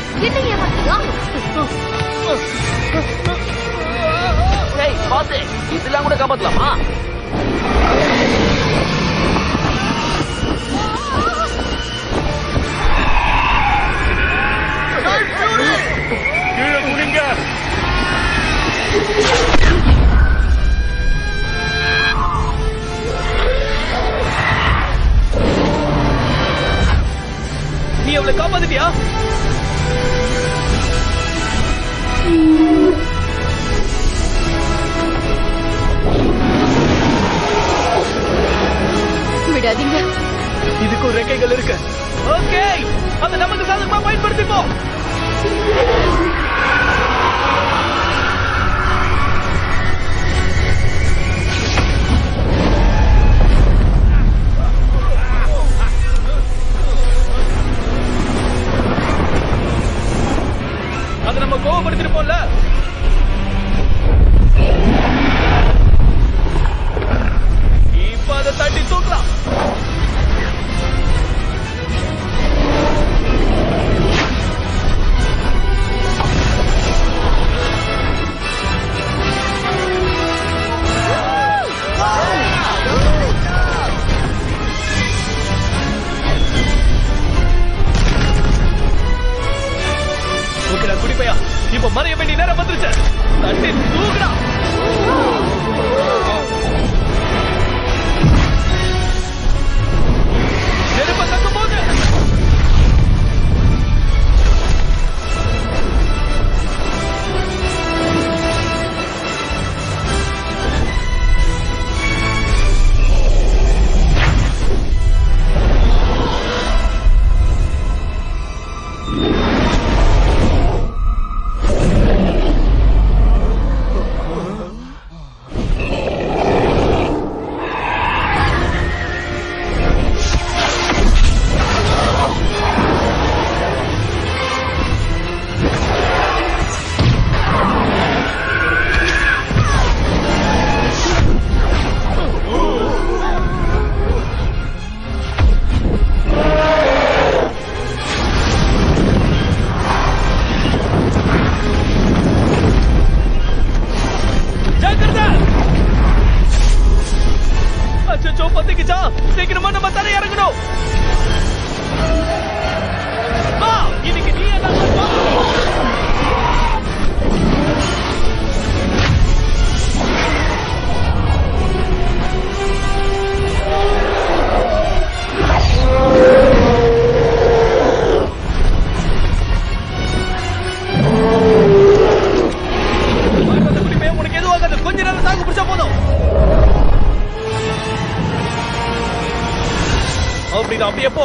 Hey, give me him a gun. Hey, boss, इतना मुझे कब बदला माँ? விடாதீங்க. இதுக்கும் ரெக்கைகள் இருக்கு. ஓகே அதை நமக்கு சாதகமா பயன்படுத்திப்போம். அதை நம்ம கோவப்படுத்திருப்போம்ல? இப்ப அதை தட்டி தூக்கலாம். இப்ப மறைய வேண்டிய நேரம் வந்துருச்சு. தட்டி தூக்குடா. ஜாக்கிரதை அச்சோ பத்திக்குச்சா சீக்கிரமா நம்ம தலை இறங்கணும். 小蝙蝠